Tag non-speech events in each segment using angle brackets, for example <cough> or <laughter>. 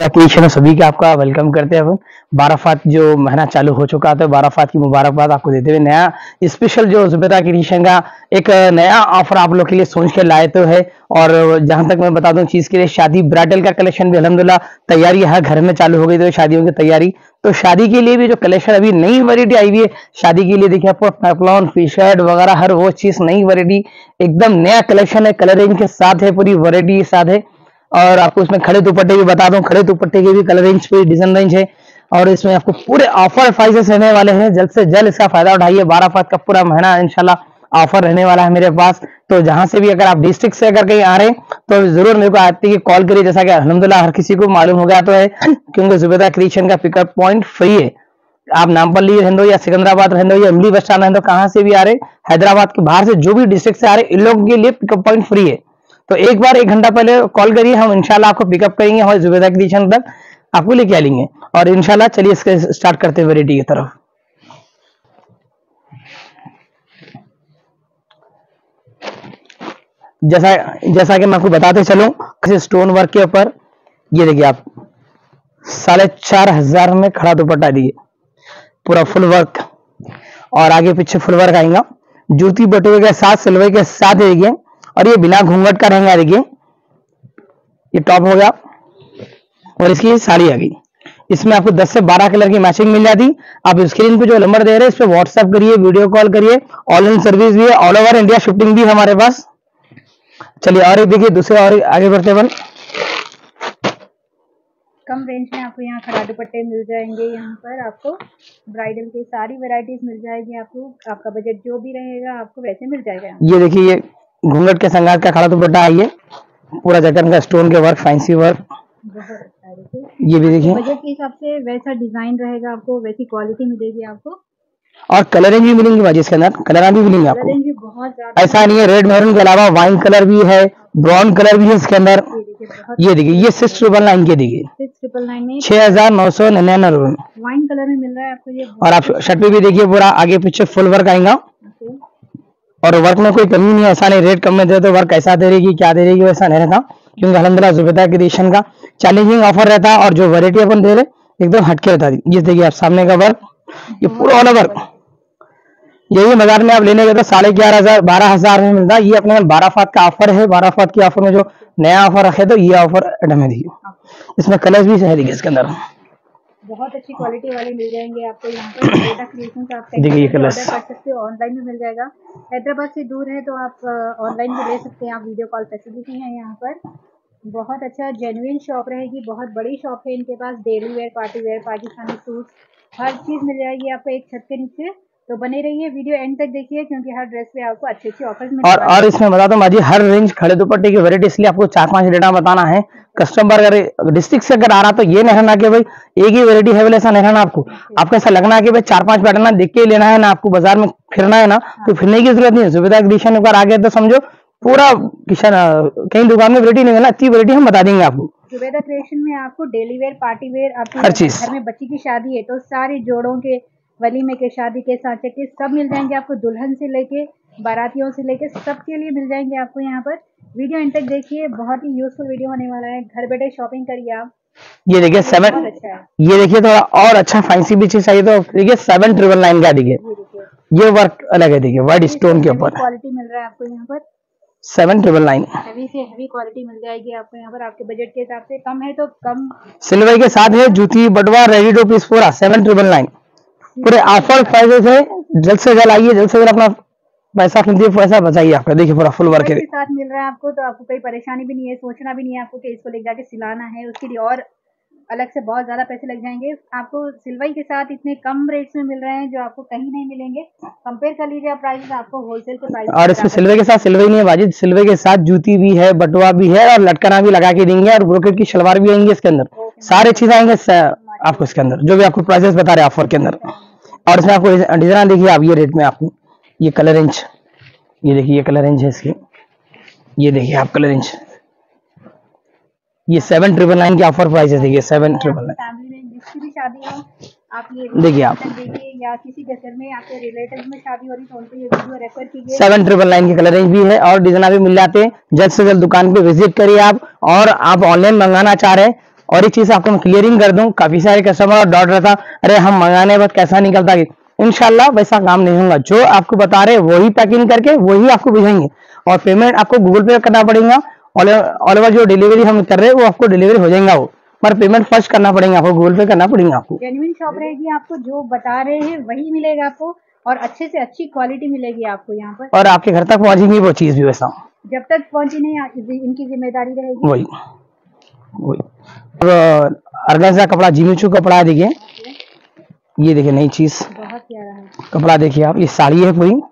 Creation सभी का आपका वेलकम करते हैं बाराफात जो महीना चालू हो चुका था, बाराफात की मुबारकबाद आपको देते हुए नया स्पेशल जो जुबेदा क्रिएशन का एक नया ऑफ़र आप लोग के लिए सोच के लाए तो है। और जहाँ तक मैं बता दूँ, चीज़ के लिए शादी ब्राइडल का कलेक्शन भी अलहमदुल्ला, तैयारी हर घर में चालू हो गई तो शादियों की तैयारी। तो शादी के लिए भी जो कलेक्शन अभी नई वैरायटी आई हुई है, शादी के लिए देखिए आपको पैपलॉन टी शर्ट वगैरह, हर वो चीज़ नई वैरायटी एकदम नया कलेक्शन है कलरिंग के साथ है, पूरी वैरायटी के साथ है। और आपको इसमें खड़े दुपट्टे भी बता दूँ, खड़े दुपट्टे के भी कलर रेंज पे डिज़ाइन रेंज है और इसमें आपको पूरे ऑफ़र प्राइसेस रहने वाले हैं। जल्द से जल्द इसका फ़ायदा उठाइए। बारह फात का पूरा महीना इनशाला ऑफ़र रहने वाला है मेरे पास। तो जहाँ से भी अगर आप डिस्ट्रिक्ट से अगर कहीं आ रहे हैं तो ज़रूर मेरे को आती है कॉल करिए। जैसा कि अलहमदुल्ला हर किसी को मालूम हो गया तो है, क्योंकि जुबेदा क्रिएशन का पिकअप पॉइंट फ्री है। आप नामपल्ली रहने दो या सिकंदराबाद रहने दो या इमली बस स्टैंड रहने दो, कहाँ से भी आ रहे हैदराबाद के बाहर से जो भी डिस्ट्रिक्ट से आ रहे इन लोगों के लिए पिकअप पॉइंट फ्री है। तो एक बार एक घंटा पहले कॉल करिए, हम इंशाल्लाह आपको पिकअप करेंगे, हमारे जुबेदा क्रिएशन तक आपको लेके आ लेंगे और इनशाला चलिए इसके स्टार्ट करते हैं वेराइटी की तरफ़। जैसा जैसा कि मैं आपको बताते चलूँ, किसी स्टोन वर्क के ऊपर, ये देखिए आप, साढ़े चार हज़ार में खड़ा दुपट्टा दिए पूरा फुल वर्क और आगे पीछे फुल वर्क आएगा। जूती बटुए के साथ सिल्वर के साथ देखिए और ये बिना घूंघट का रहेगा देखिए। ये टॉप हो गया। और इसकी साड़ी आ गई। इसमें आपको 10 से 12 कलर की मैचिंग मिल जाती। आप स्क्रीन पे जो नंबर दे रहे हैं इस पर व्हाट्सएप करिए वीडियो कॉल करिए। ऑनलाइन सर्विस भी है। ऑल ओवर इंडिया शिफ्टिंग भी हमारे पास। चलिए और एक देखिए दूसरे और आगे बढ़ते बन कम रेंज में आपको यहाँ खड़ा दुपट्टे मिल जाएँगे यहाँ पर। आपको ब्राइडल की सारी वेराइटीज मिल जाएगी आपको। आपका बजट जो भी रहेगा आपको वैसे मिल जाएगा ये देखिए ये घूंघट के संगार का खड़ा तो दुपट्टा आइए। पूरा जगन का स्टोन के वर्क फैंसी वर्क ये भी देखिए। बजट के हिसाब से वैसा डिज़ाइन रहेगा आपको वैसी क्वालिटी मिलेगी आपको। और कलरें भी मिलेंगी भाजी इसके अंदर। कलर भी मिलेंगे आपको। भी बहुत ऐसा नहीं है रेड मेहरून के अलावा वाइन कलर भी है ब्राउन कलर भी है इसके अंदर। ये देखिए ये सिक्स ट्रिपल नाइन के देखिए। छह हज़ार नौ सौ निन्यानवे। वाइन कलर में मिल रहा है आपको ये और आप शर्ट पे भी देखिए पूरा आगे पीछे फुल वर्क आएगा। और वर्क में कोई कमी नहीं है ऐसा नहीं रेट कम में दे तो वर्क ऐसा दे रहेगी क्या दे रहेगी वैसा नहीं रहता। क्योंकि अलहमदिल्ला जुबेदा क्रिएशन का चैलेंजिंग ऑफ़र रहता है, और जो वेरायटी अपन दे रहे, एकदम हटके रहता है। जिस देखिए आप सामने का वर्क ये पूरा वाला वर्क यही बाज़ार में आप लेने गए तो साढ़े ग्यारह हज़ार, बारह हज़ार में मिलता ये अपने बारह फात का ऑफ़र है, बारह फात के ऑफ़र में जो नया ऑफ़र रखे तो ये ऑफ़र एडम है देखिए। इसमें कलर्स भी है देखिए इसके अंदर। बहुत अच्छी क्वालिटी वाले मिल जाएँगे आपको यहाँ पर। <coughs> डेटा क्रिएशन का आप देखिए कर सकते हो ऑनलाइन भी मिल जाएगा। हैदराबाद से दूर है तो आप ऑनलाइन भी ले सकते हैं। आप वीडियो कॉल फैसिलिटी है यहाँ पर। बहुत अच्छा जेनुइन शॉप रहेगी। बहुत बड़ी शॉप है इनके पास। Daily wear party wear Pakistani suit हर चीज़ मिल जाएगी आपको एक छत के नीचे। तो बने रहिए वीडियो एंड तक देखिए क्योंकि हर ड्रेस पे आपको अच्छे अच्छे ऑफ़र और और इसमें बता दो माजी हर रेंज खड़े दुपट्टे की वैरायटी इसलिए आपको चार पाँच डेटा बताना है। कस्टमर अगर डिस्ट्रिक्ट से अगर आ रहा तो ये नहीं रहना कि भाई एक ही वेरायटी है ऐसा नहीं रहना आपको। आपको ऐसा लगना है कि भाई चार पाँच पैटर्न देख के लेना है ना आपको बाज़ार में फिरना है ना तो फिरने की ज़रूरत नहीं है। सुविधा एक बार आ गया तो समझो पूरा किशन कहीं दुकान में वेरायटी नहीं है ना इतनी वेरायटी हम बता देंगे आपको। सुबेदा क्रिएशन में आपको डेली वेयर पार्टी वेयर आपकी हर चीज़। घर में बच्ची की शादी है तो सारे जोड़ों के वलीमे के शादी के सांचे के सब मिल जाएँगे आपको दुल्हन से लेके बारातियों से लेके सबके लिए मिल जाएँगे आपको यहाँ पर। वीडियो एंड तक देखिए बहुत ही यूजफुल वीडियो होने वाला है। घर बैठे शॉपिंग करिए आप। ये देखिए सेवन अच्छा ये देखिए थोड़ा और अच्छा फैंसी भी चीज़ चाहिए तो देखिए सेवन ट्रिपल नाइन का देखिए। ये वर्क अलग है देखिए व्हाइट स्टोन के ऊपर। क्वालिटी मिल रहा है आपको यहाँ पर। सेवन ट्रिपल नाइन हैवी से हैवी क्वालिटी मिल जाएगी आपको यहाँ पर। आपके बजट के हिसाब से कम है तो कम। सिल्वर के साथ है जूती बटवा रेडी टू पीस पूरा। सेवन ट्रिपल नाइन पूरे ऑफ़र प्राइसेस है। जल्द से जल्द आइए जल्द से जल्द अपना पैसा खरीदिए पैसा बचाइए आपका। देखिए पूरा फुल वर्क के साथ मिल रहा है आपको तो आपको कोई परेशानी भी नहीं है सोचना भी नहीं है आपको कि इसको ले जाके सिलाना है उसके लिए और अलग से बहुत ज़्यादा पैसे लग जाएँगे। आपको सिलवाई के साथ इतने कम रेट्स में मिल रहे हैं जो आपको कहीं नहीं मिलेंगे। कंपेयर कर लीजिए आप प्राइस आपको होलसेल के प्राइस और इसमें सिल्वर के साथ सिल्वर नहीं है बाजी सिल्वर के साथ जूती भी है बटुआ भी है और लटकना भी लगा के देंगे और ब्रोकेट की शलवार भी आएँगे इसके अंदर। सारे चीज़ आएँगे आपको इसके अंदर जो भी आपको प्राइसेस बता रहे हैं ऑफ़र के अंदर। और इसमें आपको डिज़ाइन देखिए आप ये रेट में आपको ये कलर रेंज ये देखिए ये कलर रेंज है इसकी। ये देखिए आप कलर रेंज ये सेवन ट्रिपल नाइन की ऑफ़र प्राइस है देखिए सेवन ट्रिपल नाइन देखिए आप। या किसी घर में आपके रिलेटिव में शादी हो रही तो उनको ये वीडियो रेफर कीजिए। सेवन ट्रिपल नाइन की कलर रेंज भी है और डिज़ाइन भी मिल जाते हैं। जल्द से जल्द दुकान पे विज़िट करिए आप और आप ऑनलाइन मंगाना चाह रहे हैं और एक चीज़ आपको मैं क्लियरिंग कर दूँ काफ़ी सारे कस्टमर और डॉट रहता अरे हम मंगाने बाद कैसा निकलता कि इनशाला वैसा काम नहीं होगा। जो आपको बता रहे वही पैकिंग करके वही आपको भेजेंगे। और पेमेंट आपको गूगल पे करना पड़ेगा ऑल ओवर जो डिलीवरी हम कर रहे हैं वो आपको डिलीवरी हो जाएगा वो। पर पेमेंट फ़र्स्ट करना पड़ेगा आपको गूगल पे करना पड़ेगा आपको। जेन्युइन शॉप रहेगी आपको जो बता रहे हैं वही मिलेगा आपको और अच्छे से अच्छी क्वालिटी मिलेगी आपको यहाँ पर। और आपके घर तक पहुंचेगी वो चीज़ भी वैसा। जब तक पहुँची नहीं इनकी इनकी ज़िम्मेदारी रहेगी। वही। वही सा कपड़ा जिमीचू कपड़ा है देखिए। ये देखिए नई चीज़। बहुत प्यारा है। कपड़ा देखिए आप ये साड़ी है पूरी।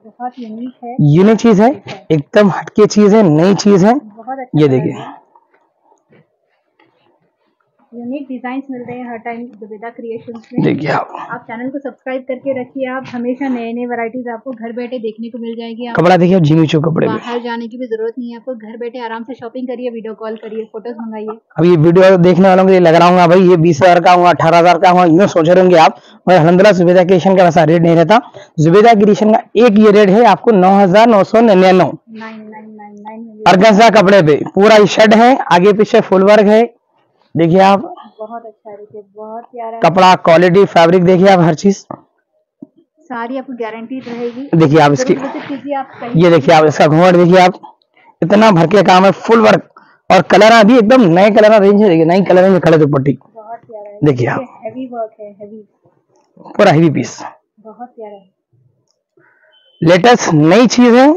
यूनिक चीज़ है एकदम हटके चीज़ है नई चीज़ है। अच्छा ये देखिए। यूनिक डिज़ाइन मिल रहे हैं हर टाइम जुबेदा क्रिएशंस में। देखिए आप। आप चैनल को सब्सक्राइब करके रखिए। आप हमेशा नए नए वैरायटीज आपको घर बैठे देखने को मिल जाएगी। आप कपड़ा देखिए जिमीचू कपड़े बाहर जाने की भी ज़रूरत नहीं है। आपको घर बैठे आराम से शॉपिंग करिए वीडियो कॉल करिए फ़ोटोज़ मंगाइए। अब ये वीडियो देखने वालों के लग रहा हूँ भाई ये बीस हज़ार का हुआ अठारह हज़ार का हुआ यूँ सोच रहे होंगे आप और अलहमदुल्ला जुबेदा क्रिएशन का वैसा रेट नहीं रहता। जुबेदा क्रिएशन का एक ये रेट है आपको नौ हज़ार नौ सौ निन्यानवे। अर्गंजा कपड़े पे पूरा शेड है आगे पीछे फुल वर्क है देखिए आप बहुत अच्छा देखिए बहुत प्यारा कपड़ा क्वालिटी फैब्रिक देखिए आप हर चीज़। सारी आपको गारंटीड रहेगी। देखिए आप इसकी आप ये देखिए आप इसका घूंघट देखिए आप इतना भर के काम है फुल वर्क और कलर अभी एकदम नए कलर रेंज है देखिए नई कलर रेंज खड़े दुपट्टी। देखिए आप। हैवी वर्क है हैवी पूरा हेवी पीस बहुत प्यारा है। लेटेस्ट नई चीज़ है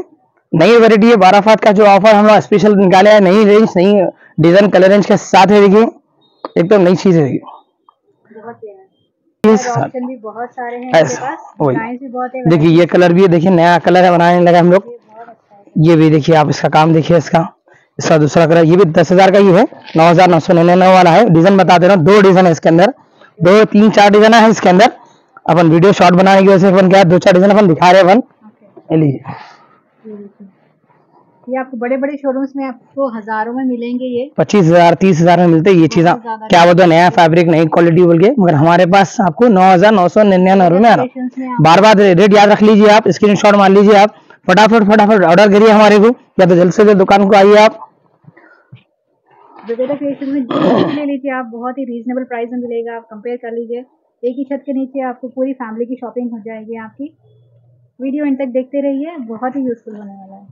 नई वैरायटी है बारह फात का जो ऑफ़र हम लोग स्पेशल निकाले हैं नई रेंज नई डिज़ाइन कलर रेंज के साथ है देखिए। एकदम नई चीज़ है देखिए ये कलर भी है देखिए नया कलर है बनाने लगा हम लोग। अच्छा ये भी देखिए आप इसका काम देखिए इसका। इसका दूसरा कलर ये भी दस हज़ार का ही है। नौ हज़ार नौ सौ निन्यानवे वाला है। डिज़ाइन बता दे रहा हूँ दो डिज़ाइन है इसके अंदर। दो तीन चार डिज़ाइन है इसके अंदर। अपन वीडियो शॉर्ट बनाने की वजह से अपन क्या दो चार डिज़ाइन अपन दिखा रहे हैं अपन। लीजिए। ये आपको बड़े बड़े शोरूम्स में आपको हज़ारों में मिलेंगे ये। पच्चीस हज़ार तीस हज़ार में मिलते हैं ये चीज़। क्या बोलते हैं नया फैब्रिक नई क्वालिटी बोल के? मगर हमारे पास आपको नौ हज़ार नौ सौ निन्यानवे में आ रहा। है बार बार रेट याद रख लीजिए आप स्क्रीनशॉट मार लीजिए आप। फटाफट फटाफट ऑर्डर करिए हमारे को या तो जल्द से जल्द दुकान को आइए आप। क्रिएशन में ले लीजिए आप बहुत ही रीजनेबल प्राइस में मिलेगा आप कंपेयर कर लीजिए। एक ही छत के नीचे आपको पूरी फैमिली की शॉपिंग हो जाएगी आपकी। वीडियो इन तक देखते रहिए बहुत ही यूजफुल होने वाला है।